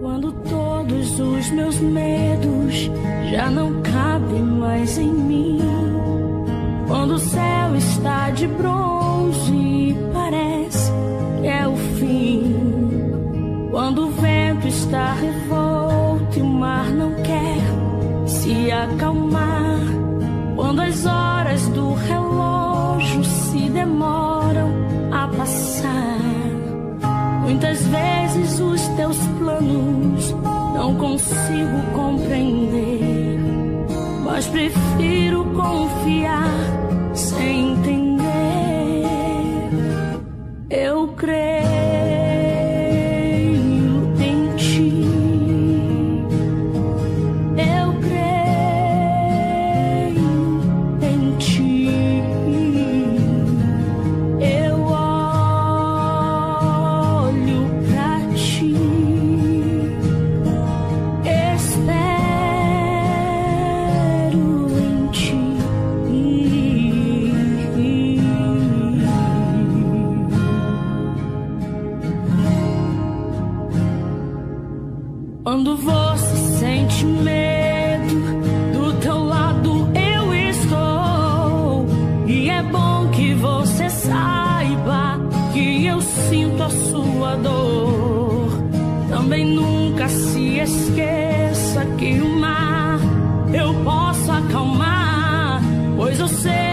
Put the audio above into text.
Quando todos os meus medos já não cabem mais em mim. Quando o céu está de bronze e parece que é o fim. Quando o vento está revolto e o mar não quer se acalmar. Quando as horas do relógio vezes os teus planos não consigo compreender, mas prefiro confiar sem entender. Eu creio Quando você sente medo, do teu lado eu estou. E é bom que você saiba que eu sinto a sua dor. Também nunca se esqueça que o mar eu posso acalmar, pois eu sei